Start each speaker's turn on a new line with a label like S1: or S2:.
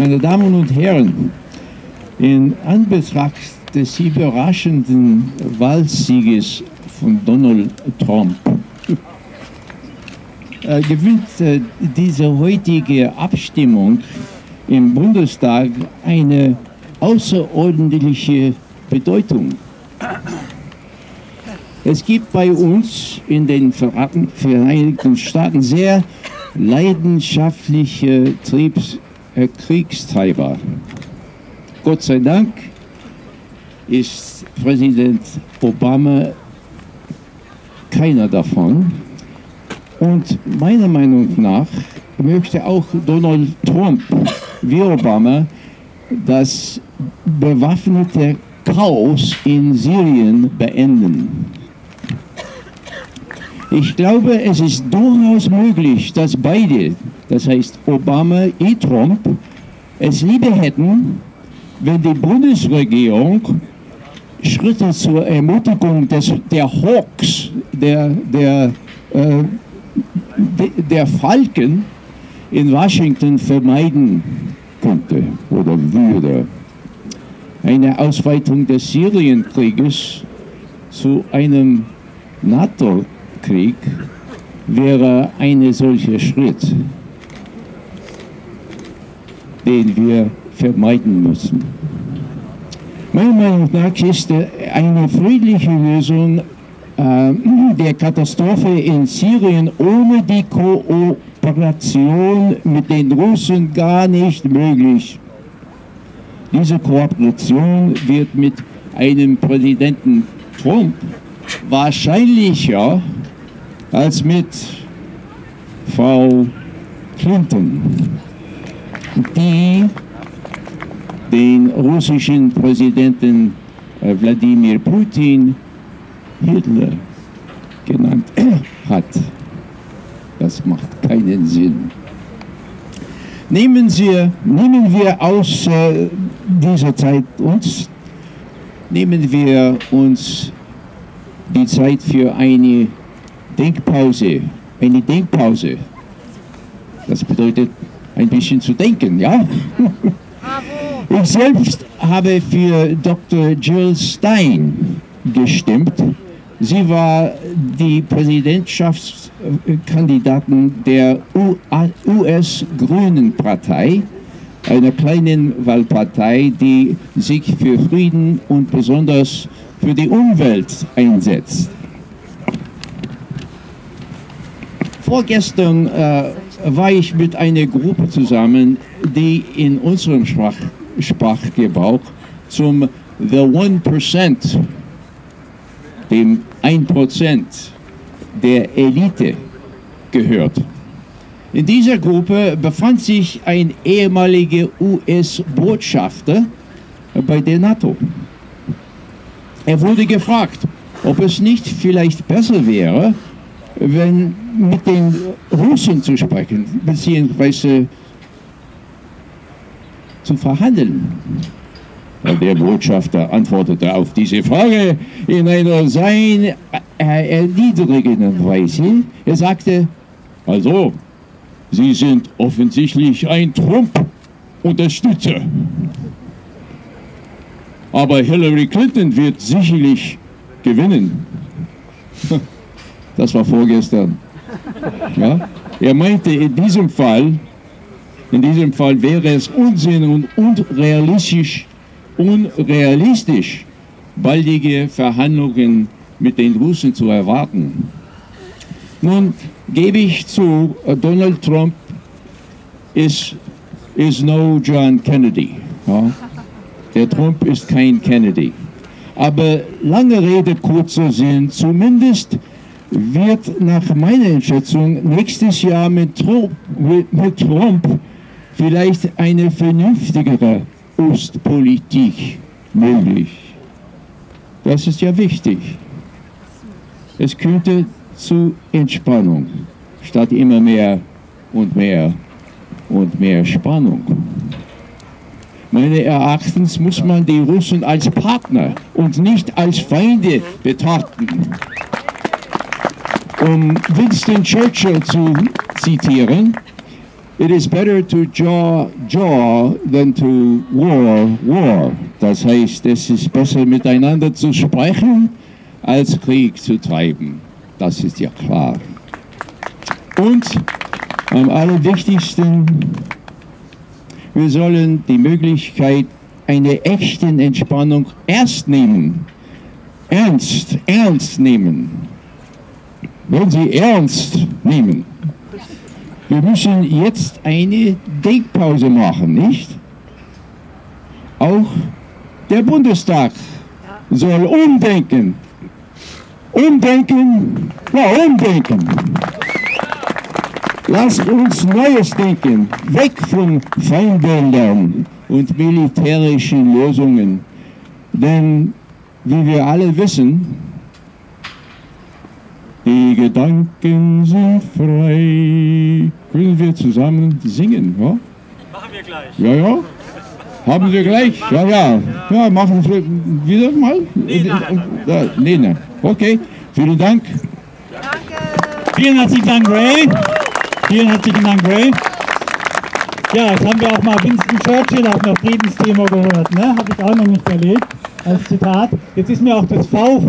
S1: Meine Damen und Herren, in Anbetracht des überraschenden Wahlsieges von Donald Trump äh, gewinnt äh, diese heutige Abstimmung im Bundestag eine außerordentliche Bedeutung. Es gibt bei uns in den Vereinigten Staaten sehr leidenschaftliche Triebs Kriegstreiber. Gott sei Dank ist Präsident Obama keiner davon. Und meiner Meinung nach möchte auch Donald Trump wie Obama das bewaffnete Chaos in Syrien beenden. Ich glaube, es ist durchaus möglich, dass beide, das heißt Obama und Trump, es lieber hätten, wenn die Bundesregierung Schritte zur Ermutigung des, der Hawks, der, der, äh, der Falken in Washington vermeiden könnte oder würde. Eine Ausweitung des Syrienkrieges zu einem NATO-Krieg wäre ein solcher Schritt, den wir vermeiden müssen. Meiner Meinung nach ist eine friedliche Lösung äh, der Katastrophe in Syrien ohne die Kooperation mit den Russen gar nicht möglich. Diese Kooperation wird mit einem Präsidenten Trump wahrscheinlicher als mit Frau Clinton, die den russischen Präsidenten äh, Wladimir Putin Hitler genannt hat. Das macht keinen Sinn. Nehmen, Sie, nehmen wir aus äh, dieser Zeit uns, nehmen wir uns die Zeit für eine Denkpause, eine Denkpause. Das bedeutet ein bisschen zu denken, ja? Ich selbst habe für Dr. Jill Stein gestimmt. Sie war die Präsidentschaftskandidatin der US-Grünen Partei, einer kleinen Wahlpartei, die sich für Frieden und besonders für die Umwelt einsetzt. Vorgestern äh, war ich mit einer Gruppe zusammen, die in unserem Sprach Sprachgebrauch zum The One Percent, dem 1% der Elite gehört. In dieser Gruppe befand sich ein ehemaliger US-Botschafter bei der NATO. Er wurde gefragt, ob es nicht vielleicht besser wäre, wenn mit den Russen zu sprechen, beziehungsweise zu verhandeln. Der Botschafter antwortete auf diese Frage in einer sein erniedrigenden Weise. Er sagte, also, Sie sind offensichtlich ein Trump-Unterstützer. Aber Hillary Clinton wird sicherlich gewinnen. Das war vorgestern. Ja? Er meinte in diesem Fall, in diesem Fall wäre es Unsinn und unrealistisch, unrealistisch, baldige Verhandlungen mit den Russen zu erwarten. Nun gebe ich zu, äh, Donald Trump ist, is no John Kennedy. Ja? Der Trump ist kein Kennedy. Aber lange Rede, kurzer Sinn, zumindest wird nach meiner Einschätzung nächstes Jahr mit Trump, mit Trump vielleicht eine vernünftigere Ostpolitik möglich. Das ist ja wichtig. Es könnte zu Entspannung statt immer mehr und mehr und mehr Spannung. Meines Erachtens muss man die Russen als Partner und nicht als Feinde betrachten. Um Winston Churchill zu zitieren, It is better to jaw jaw than to war war. Das heißt, es ist besser miteinander zu sprechen, als Krieg zu treiben. Das ist ja klar. Und am allerwichtigsten, wir sollen die Möglichkeit einer echten Entspannung erst nehmen. Ernst, ernst nehmen. Wenn Sie ernst nehmen. Wir müssen jetzt eine Denkpause machen, nicht? Auch der Bundestag soll umdenken. Umdenken, ja, umdenken. Lass uns Neues denken, weg von Feindbildern und militärischen Lösungen. Denn, wie wir alle wissen, die Gedanken sind frei. Können wir zusammen singen? Ja?
S2: Machen wir gleich.
S1: Ja, ja. Haben wir gleich? Ja, ja. Ja, machen wir wieder mal?
S2: Nee, nein, nein,
S1: Ja, nee, nein. Okay, vielen Dank.
S3: Vielen herzlichen Dank, Ray. Vielen herzlichen Dank, Ray. Ja, jetzt haben wir auch mal Winston Churchill auf einer Friedensdemo gehört. Ne? Habe ich auch noch nicht erlebt als Zitat. Jetzt ist mir auch das V von